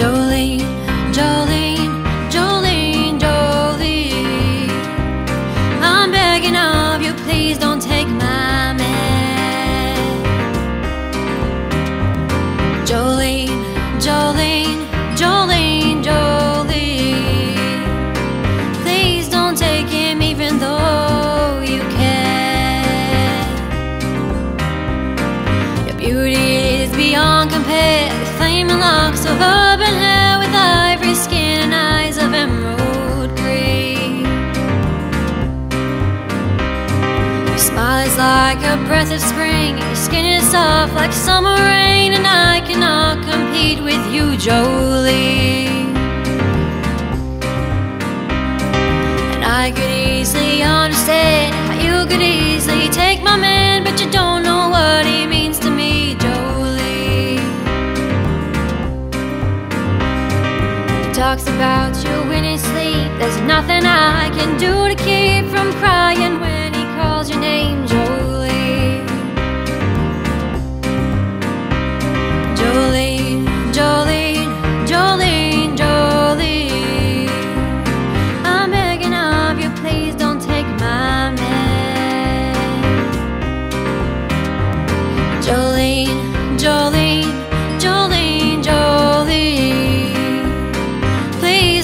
Jolene, Jolene, Jolene, Jolene. I'm begging of you, please don't take my man. Jolene, Jolene, Jolene, Jolene. Please don't take him, even though you can. Your beauty is beyond compare flaming locks of auburn hair with ivory skin and eyes of emerald green. Your smile is like a breath of spring, your skin is soft like summer rain, and I cannot compete with you, Jolene. And I could talks about you in his sleep. There's nothing I can do to keep from crying when he calls your name,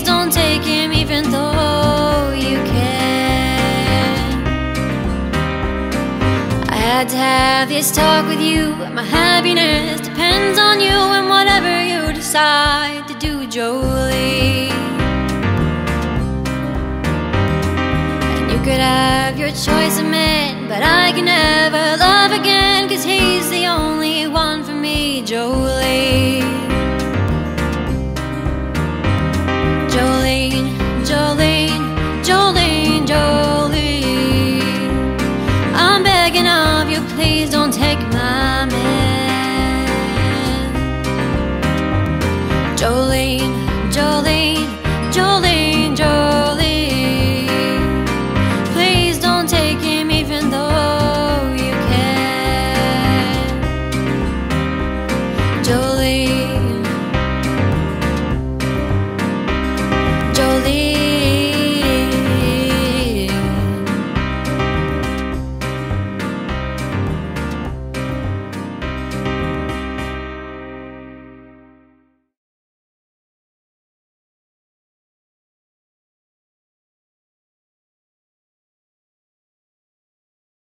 don't take him even though you can. I had to have this talk with you. My happiness depends on you and whatever you decide to do, Jolene. And you could have your choice of men, but I can never love again, Jolene,